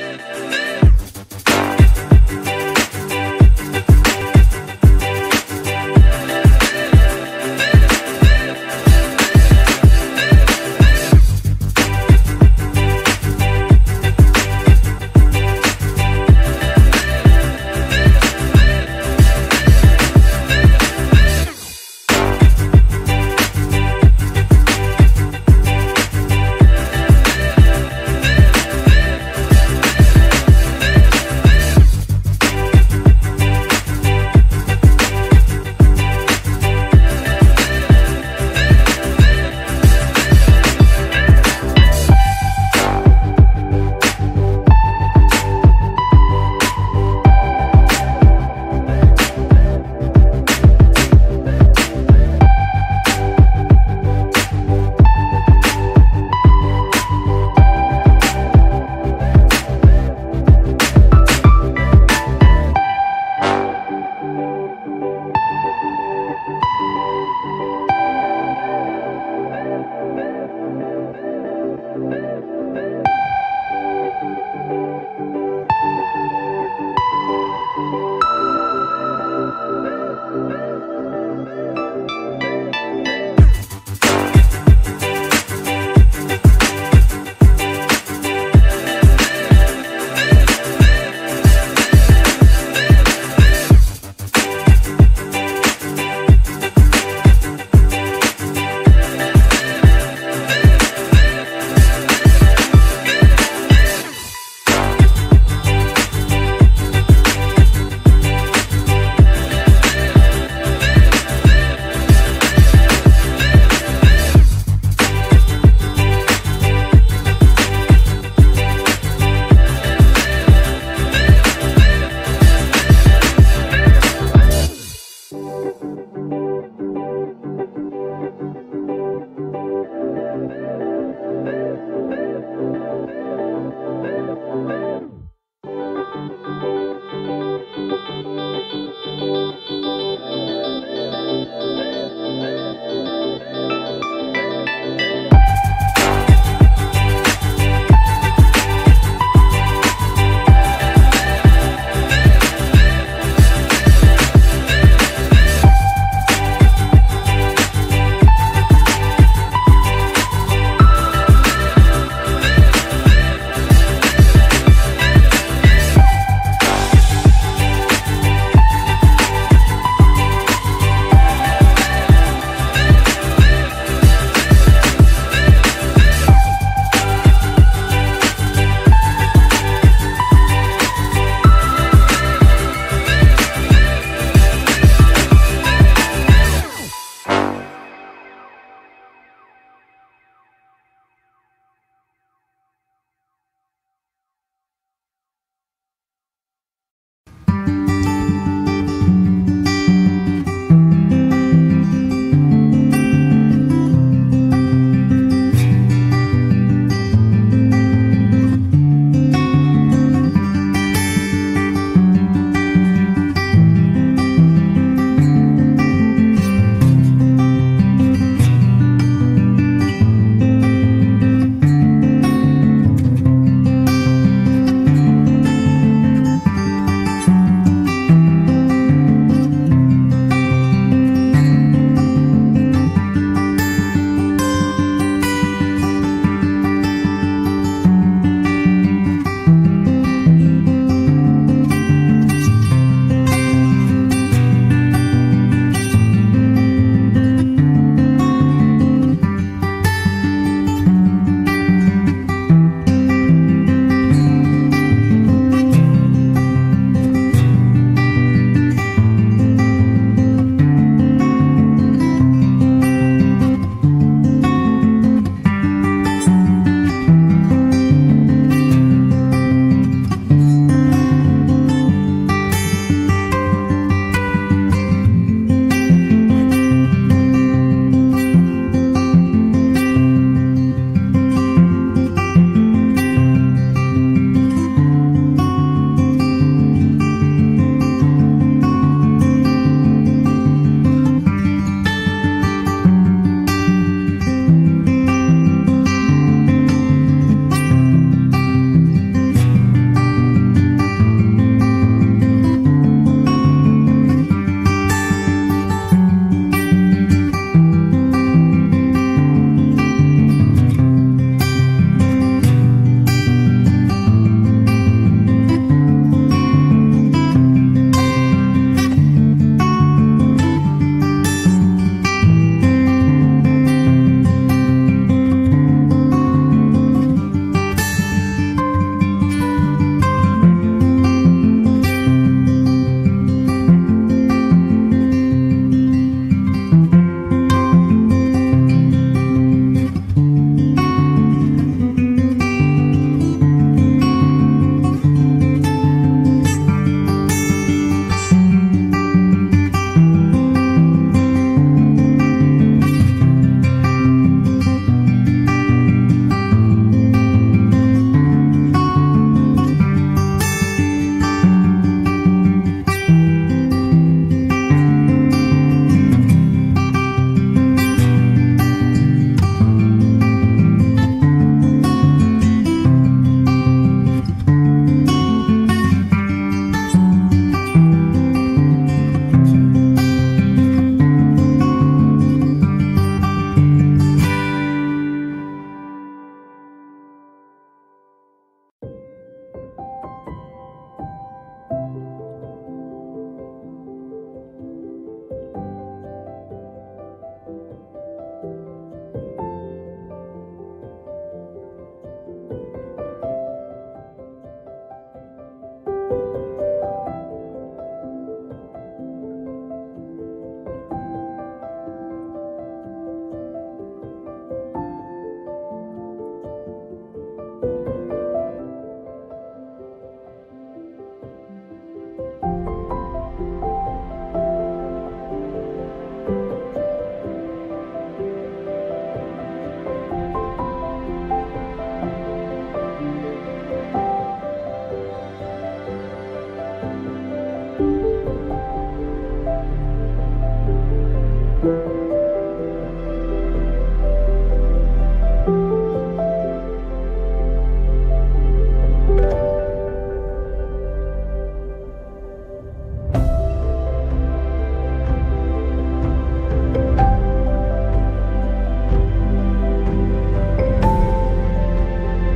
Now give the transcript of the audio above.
Hey, hey.